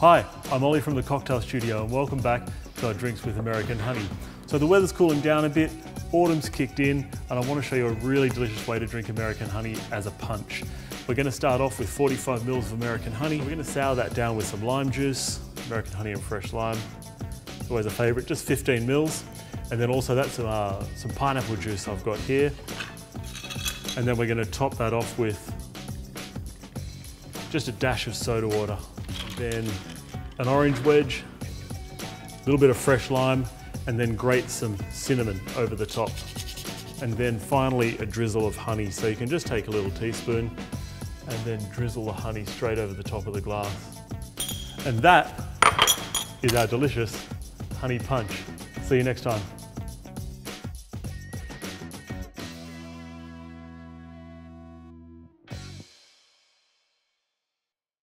Hi, I'm Ollie from the Cocktail Studio and welcome back to our Drinks with American Honey. So the weather's cooling down a bit, autumn's kicked in, and I want to show you a really delicious way to drink American honey as a punch. We're going to start off with 45 mils of American honey. We're going to sour that down with some lime juice, American honey and fresh lime. It's always a favourite, just 15 mils. And then also that's some, uh, some pineapple juice I've got here. And then we're going to top that off with just a dash of soda water. Then an orange wedge, a little bit of fresh lime, and then grate some cinnamon over the top. And then finally a drizzle of honey. So you can just take a little teaspoon and then drizzle the honey straight over the top of the glass. And that is our delicious honey punch. See you next time.